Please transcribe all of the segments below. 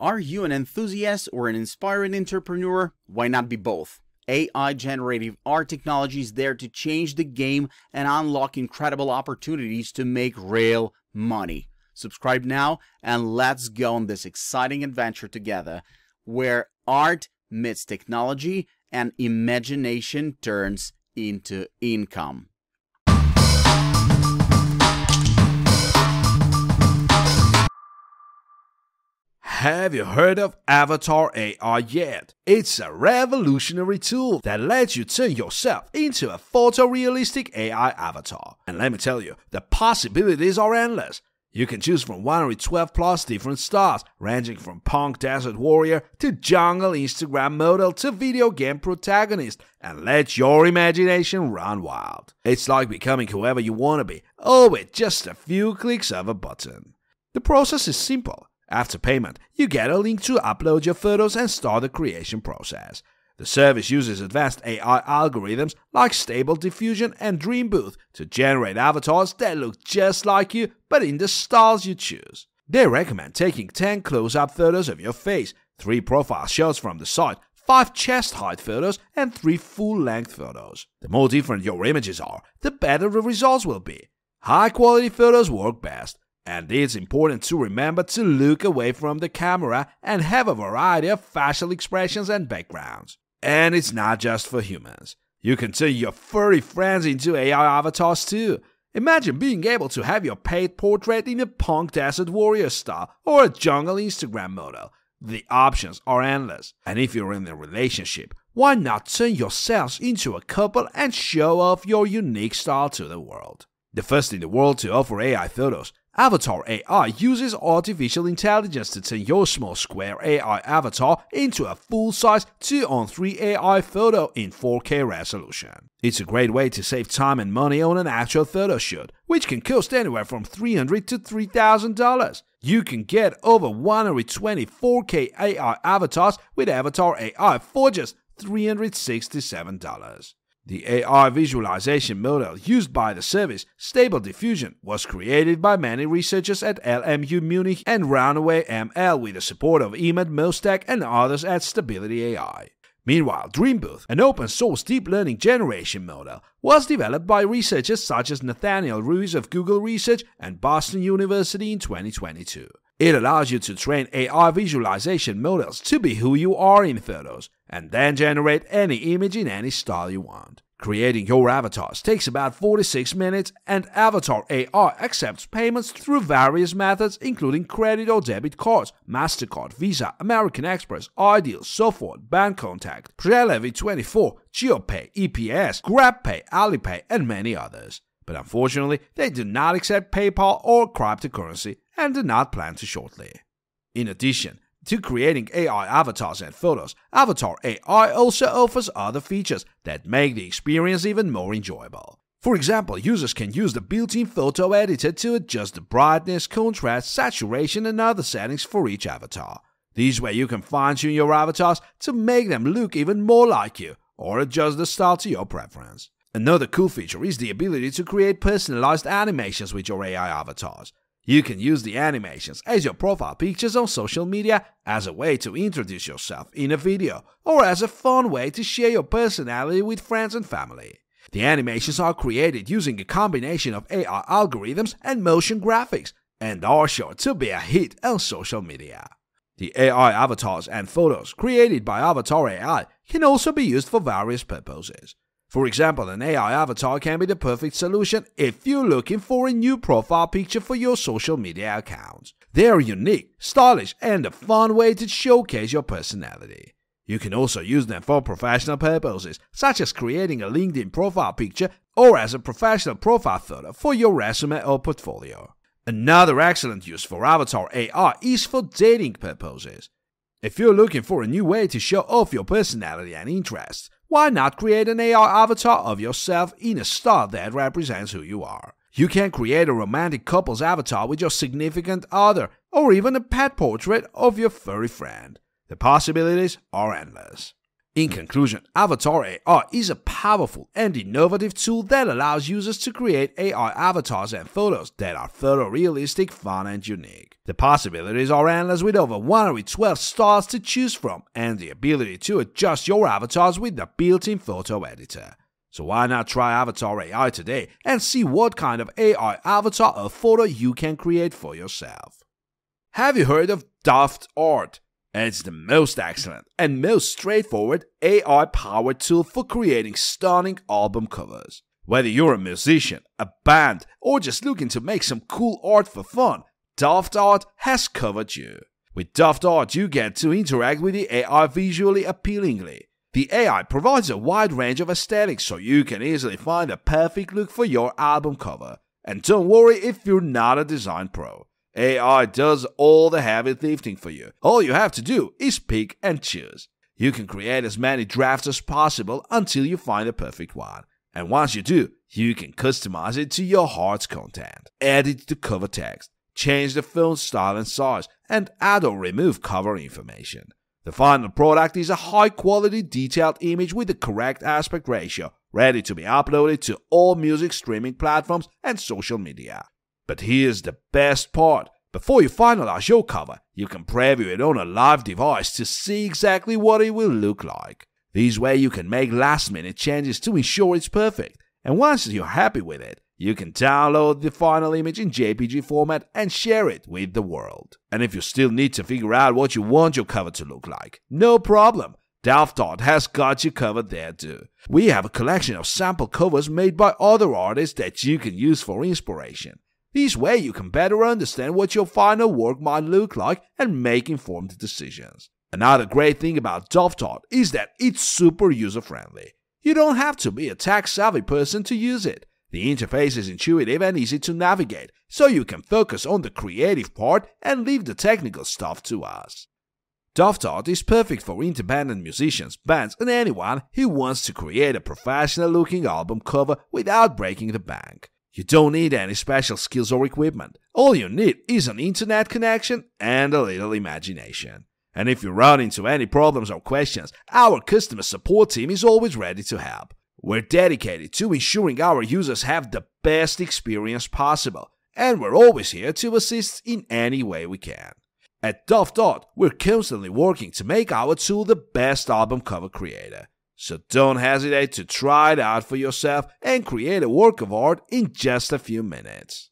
Are you an enthusiast or an inspiring entrepreneur? Why not be both? AI generative art technology is there to change the game and unlock incredible opportunities to make real money. Subscribe now and let's go on this exciting adventure together where art meets technology and imagination turns into income. Have you heard of Avatar AI yet? It's a revolutionary tool that lets you turn yourself into a photorealistic AI avatar. And let me tell you, the possibilities are endless. You can choose from 112 plus different styles, ranging from punk desert warrior to jungle Instagram model to video game protagonist, and let your imagination run wild. It's like becoming whoever you want to be, all with just a few clicks of a button. The process is simple. After payment, you get a link to upload your photos and start the creation process. The service uses advanced AI algorithms like Stable Diffusion and DreamBooth to generate avatars that look just like you but in the styles you choose. They recommend taking 10 close up photos of your face, 3 profile shots from the side, 5 chest height photos, and 3 full length photos. The more different your images are, the better the results will be. High quality photos work best, and it's important to remember to look away from the camera and have a variety of facial expressions and backgrounds. And it's not just for humans. You can turn your furry friends into AI avatars too. Imagine being able to have your paid portrait in a punk desert warrior style or a jungle Instagram model. The options are endless. And if you're in a relationship, why not turn yourselves into a couple and show off your unique style to the world? The first in the world to offer AI photos, Avatar AI uses artificial intelligence to turn your small square AI avatar into a full-size 2 on 3 AI photo in 4K resolution. It's a great way to save time and money on an actual photo shoot, which can cost anywhere from $300 to $3,000. You can get over 120 4K AI avatars with Avatar AI for just $367. The AI visualization model used by the service, Stable Diffusion, was created by many researchers at LMU Munich and Runway ML with the support of Emad Mostaque and others at Stability AI. Meanwhile, DreamBooth, an open source deep learning generation model, was developed by researchers such as Nathaniel Ruiz of Google Research and Boston University in 2022. It allows you to train AI visualization models to be who you are in photos, and then generate any image in any style you want. Creating your avatars takes about 46 minutes, and Avatar AI accepts payments through various methods, including credit or debit cards, MasterCard, Visa, American Express, iDEAL, Sofort, Bancontact, Przelewy24, Giropay, EPS, GrabPay, Alipay, and many others. But unfortunately, they do not accept PayPal or cryptocurrency, and do not plan to shortly. In addition to creating AI avatars and photos, Avatar AI also offers other features that make the experience even more enjoyable. For example, users can use the built-in photo editor to adjust the brightness, contrast, saturation, and other settings for each avatar. This way you can fine-tune your avatars to make them look even more like you, or adjust the style to your preference. Another cool feature is the ability to create personalized animations with your AI avatars. You can use the animations as your profile pictures on social media as a way to introduce yourself in a video, or as a fun way to share your personality with friends and family. The animations are created using a combination of AI algorithms and motion graphics, and are sure to be a hit on social media. The AI avatars and photos created by Avatar AI can also be used for various purposes. For example, an AI avatar can be the perfect solution if you're looking for a new profile picture for your social media account. They are unique, stylish, and a fun way to showcase your personality. You can also use them for professional purposes, such as creating a LinkedIn profile picture or as a professional profile photo for your resume or portfolio. Another excellent use for Avatar AI is for dating purposes. If you're looking for a new way to show off your personality and interests, why not create an AI avatar of yourself in a style that represents who you are? You can create a romantic couple's avatar with your significant other, or even a pet portrait of your furry friend. The possibilities are endless. In conclusion, Avatar AI is a powerful and innovative tool that allows users to create AI avatars and photos that are photorealistic, fun, and unique. The possibilities are endless with over 112 styles to choose from and the ability to adjust your avatars with the built-in photo editor. So why not try Avatar AI today and see what kind of AI avatar or photo you can create for yourself? Have you heard of Daft Art? It's the most excellent and most straightforward AI powered tool for creating stunning album covers. Whether you're a musician, a band, or just looking to make some cool art for fun, Daft Art has covered you. With Daft Art, you get to interact with the AI visually appealingly. The AI provides a wide range of aesthetics so you can easily find the perfect look for your album cover. And don't worry if you're not a design pro. AI does all the heavy lifting for you. All you have to do is pick and choose. You can create as many drafts as possible until you find the perfect one. And once you do, you can customize it to your heart's content. Edit the cover text, change the font style and size, and add or remove cover information. The final product is a high quality detailed image with the correct aspect ratio, ready to be uploaded to all music streaming platforms and social media. But here's the best part. Before you finalize your cover, you can preview it on a live device to see exactly what it will look like. This way you can make last minute changes to ensure it's perfect. And once you're happy with it, you can download the final image in JPG format and share it with the world. And if you still need to figure out what you want your cover to look like, no problem. Art has got you covered there too. We have a collection of sample covers made by other artists that you can use for inspiration. This way you can better understand what your final work might look like and make informed decisions. Another great thing about Art is that it's super user friendly. You don't have to be a tech savvy person to use it. The interface is intuitive and easy to navigate, so you can focus on the creative part and leave the technical stuff to us. Art is perfect for independent musicians, bands, and anyone who wants to create a professional looking album cover without breaking the bank. You don't need any special skills or equipment. All you need is an internet connection and a little imagination. And if you run into any problems or questions, our customer support team is always ready to help. We're dedicated to ensuring our users have the best experience possible, and we're always here to assist in any way we can. At Daft Art, we're constantly working to make our tool the best album cover creator. So don't hesitate to try it out for yourself and create a work of art in just a few minutes.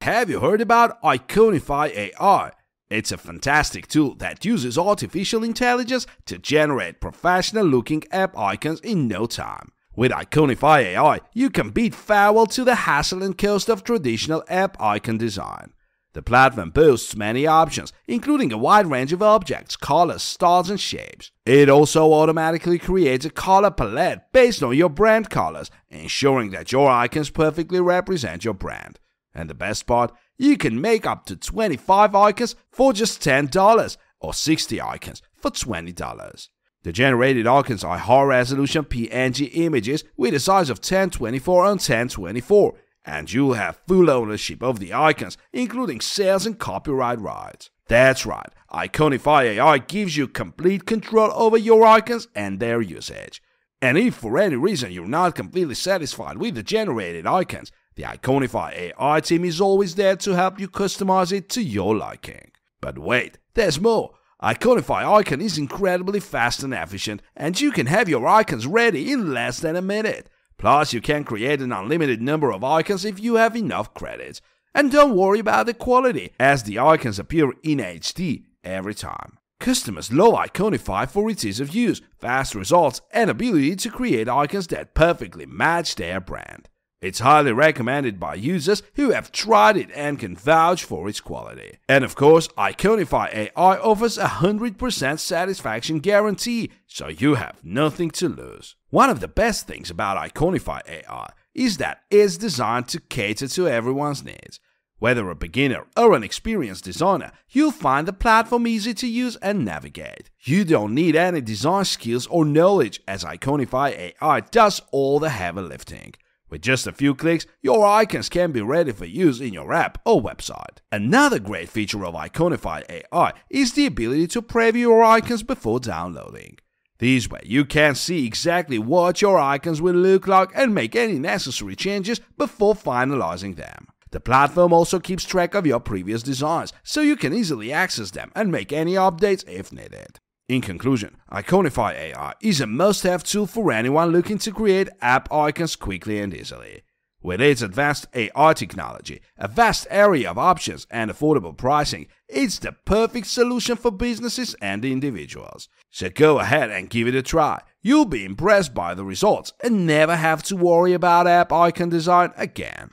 Have you heard about Iconify AI? It's a fantastic tool that uses artificial intelligence to generate professional looking app icons in no time. With Iconify AI, you can beat farewell to the hassle and cost of traditional app icon design. The platform boasts many options, including a wide range of objects, colors, styles, and shapes. It also automatically creates a color palette based on your brand colors, ensuring that your icons perfectly represent your brand. And the best part, you can make up to 25 icons for just $10 or 60 icons for $20. The generated icons are high resolution PNG images with a size of 1024 on 1024 and you'll have full ownership of the icons, including sales and copyright rights. That's right, Iconify AI gives you complete control over your icons and their usage. And if for any reason you're not completely satisfied with the generated icons, the Iconify AI team is always there to help you customize it to your liking. But wait, there's more. Iconify Icon is incredibly fast and efficient, and you can have your icons ready in less than a minute. Plus, you can create an unlimited number of icons if you have enough credits. And don't worry about the quality, as the icons appear in HD every time. Customers love Iconify for its ease of use, fast results, and ability to create icons that perfectly match their brand. It's highly recommended by users who have tried it and can vouch for its quality. And of course, Iconify AI offers a 100% satisfaction guarantee, so you have nothing to lose. One of the best things about Iconify AI is that it's designed to cater to everyone's needs. Whether a beginner or an experienced designer, you'll find the platform easy to use and navigate. You don't need any design skills or knowledge as Iconify AI does all the heavy lifting. With just a few clicks, your icons can be ready for use in your app or website. Another great feature of Iconify AI is the ability to preview your icons before downloading. This way, you can see exactly what your icons will look like and make any necessary changes before finalizing them. The platform also keeps track of your previous designs, so you can easily access them and make any updates if needed. In conclusion, Iconify AI is a must-have tool for anyone looking to create app icons quickly and easily. With its advanced AI technology, a vast area of options, and affordable pricing, it's the perfect solution for businesses and individuals. So go ahead and give it a try. You'll be impressed by the results and never have to worry about app icon design again.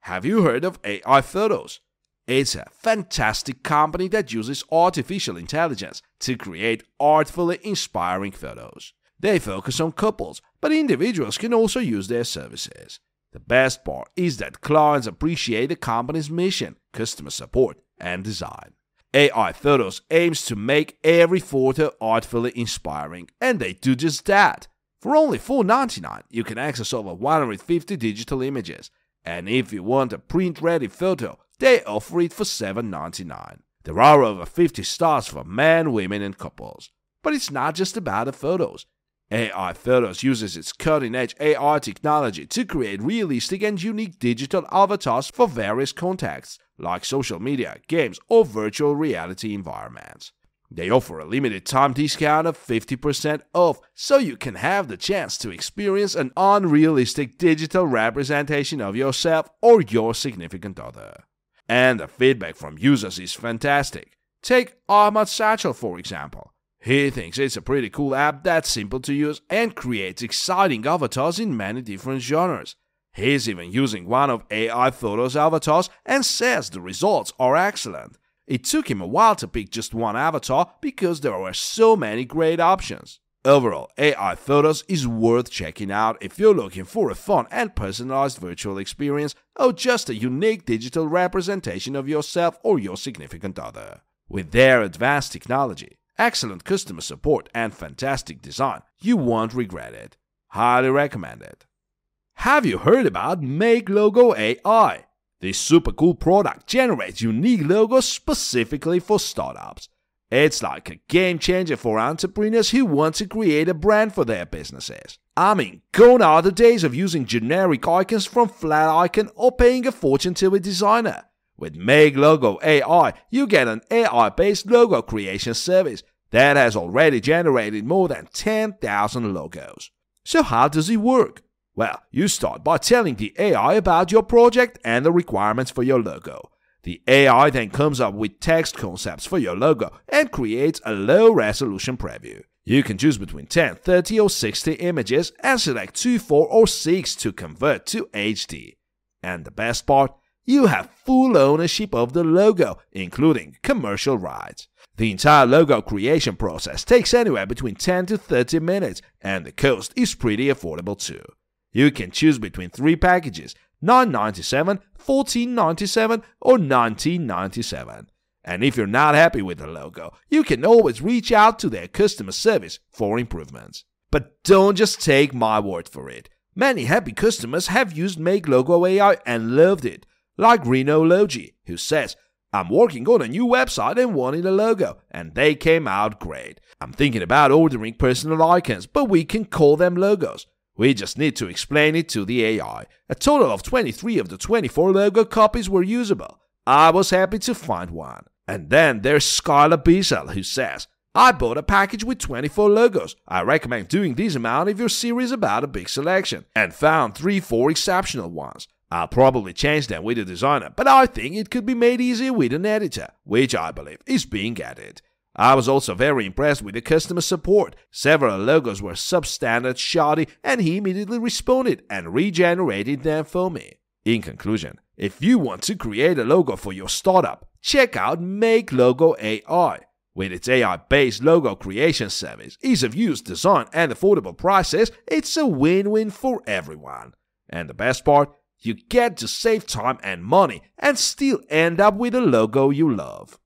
Have you heard of AI Photos? It's a fantastic company that uses artificial intelligence to create artfully inspiring photos. They focus on couples, but individuals can also use their services. The best part is that clients appreciate the company's mission, customer support, and design. AI Photos aims to make every photo artfully inspiring, and they do just that. For only $4.99, you can access over 150 digital images, and if you want a print-ready photo, they offer it for $7.99. There are over 50 stars for men, women, and couples. But it's not just about the photos. AI Photos uses its cutting edge AI technology to create realistic and unique digital avatars for various contexts, like social media, games, or virtual reality environments. They offer a limited time discount of 50% off, so you can have the chance to experience an unrealistic digital representation of yourself or your significant other and the feedback from users is fantastic. Take Ahmad Satchel for example. He thinks it's a pretty cool app that's simple to use and creates exciting avatars in many different genres. He's even using one of AI Photos avatars and says the results are excellent. It took him a while to pick just one avatar because there were so many great options. Overall, AI Photos is worth checking out if you're looking for a fun and personalized virtual experience or just a unique digital representation of yourself or your significant other. With their advanced technology, excellent customer support, and fantastic design, you won't regret it. Highly recommend it. Have you heard about Make Logo AI? This super cool product generates unique logos specifically for startups. It's like a game changer for entrepreneurs who want to create a brand for their businesses. I mean, gone are the days of using generic icons from Flaticon or paying a fortune to a designer. With Make Logo AI, you get an AI based logo creation service that has already generated more than 10,000 logos. So, how does it work? Well, you start by telling the AI about your project and the requirements for your logo. The AI then comes up with text concepts for your logo and creates a low resolution preview. You can choose between 10, 30 or 60 images and select 2, 4 or 6 to convert to HD. And the best part, you have full ownership of the logo, including commercial rights. The entire logo creation process takes anywhere between 10 to 30 minutes, and the cost is pretty affordable too. You can choose between three packages 997, 1497 or 1997. And if you're not happy with the logo, you can always reach out to their customer service for improvements. But don't just take my word for it. Many happy customers have used Make Logo AI and loved it, like Reno Logi, who says, I'm working on a new website and wanted a logo, and they came out great. I'm thinking about ordering personal icons, but we can call them logos. We just need to explain it to the AI. A total of 23 of the 24 logo copies were usable. I was happy to find one. And then there's Skylar Bissell who says, I bought a package with 24 logos. I recommend doing this amount if you're serious about a big selection, and found 3 4 exceptional ones. I'll probably change them with a designer, but I think it could be made easier with an editor, which I believe is being added. I was also very impressed with the customer support. Several logos were substandard, shoddy, and he immediately responded and regenerated them for me. In conclusion, if you want to create a logo for your startup, check out Make Logo AI. With its AI based logo creation service, ease of use, design, and affordable prices, it's a win win for everyone. And the best part, you get to save time and money and still end up with a logo you love.